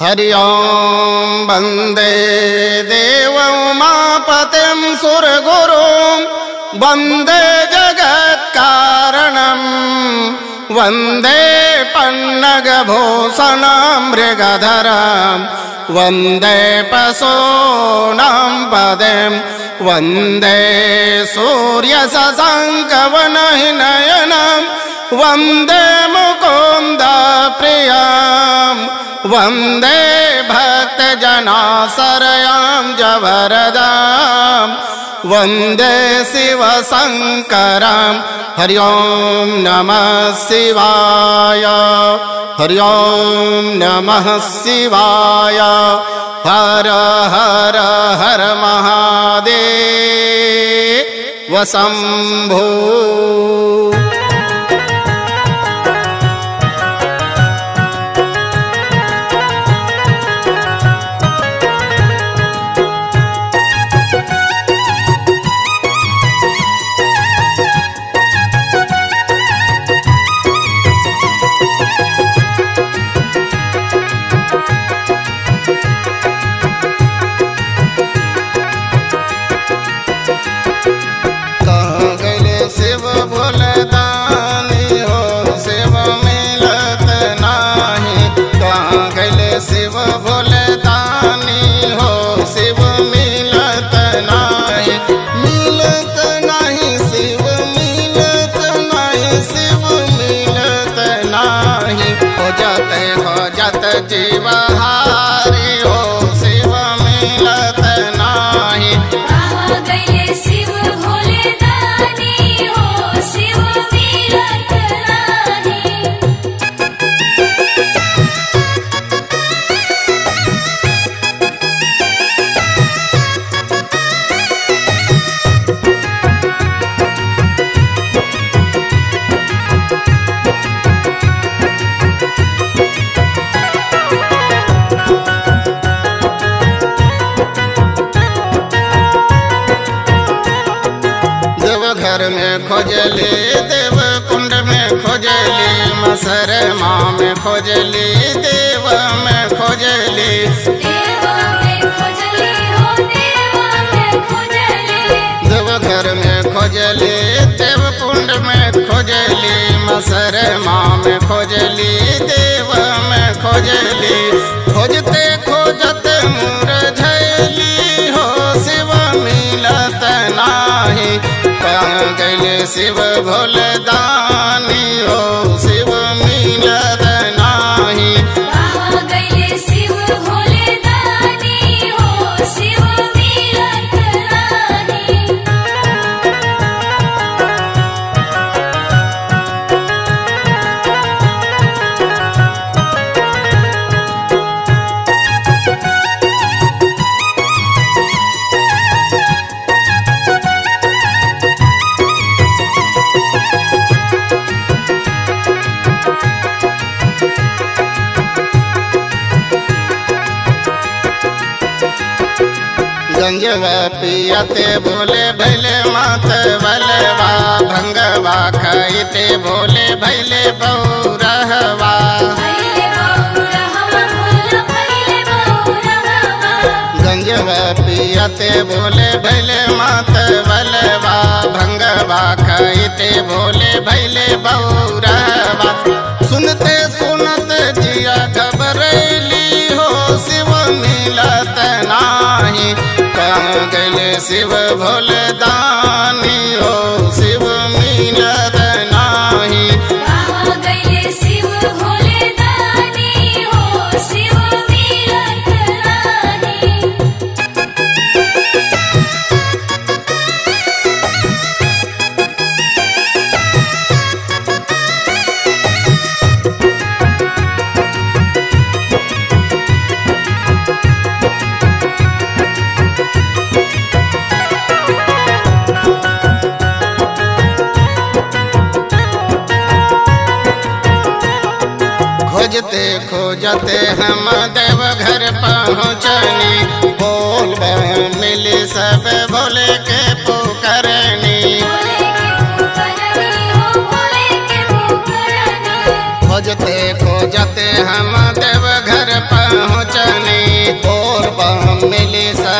हरि ओं वंदे देवोमापतिं सुरगुरुं। वंदे जगत्कारणम् वंदे पन्नगभूषणं मृगधरं। वंदे पशूनां पदं। वंदे सूर्यशशाङ्कवनहिनयनं वंदे मुकुन्द प्रियं वंदे भक्तजनाशरयां जवरदां वंदे शिवशङ्करं हरि ओं नमः शिवाय। हरि ओं नमः शिवाय। हर हर हर महादेव। वशम्भो जात देवघर में खोजली देव कुंड में खोजली, मसर माँ में खोजली, देव में खोजली। देवा देवघर में खोजली देव कुंड में खोजली, मसर माँ में खोजली, देव भोलदानी हो। गंजवा पियते भोले भैले मात बलवा, भंगवा बोले भैले भैले बौरहवा। भोला भैले गंजवा पियते बोले भैले मात बलवा, भंगवा खाइते बोले भैले बौरहवा। सुनते सुनत शिव भोलदानी जते हम देवघर पहुँचनी। बोल मिली सब भोले के पुकरनी। खोजते खोजते हम देवघर पहुँचनी। बोल मिली सब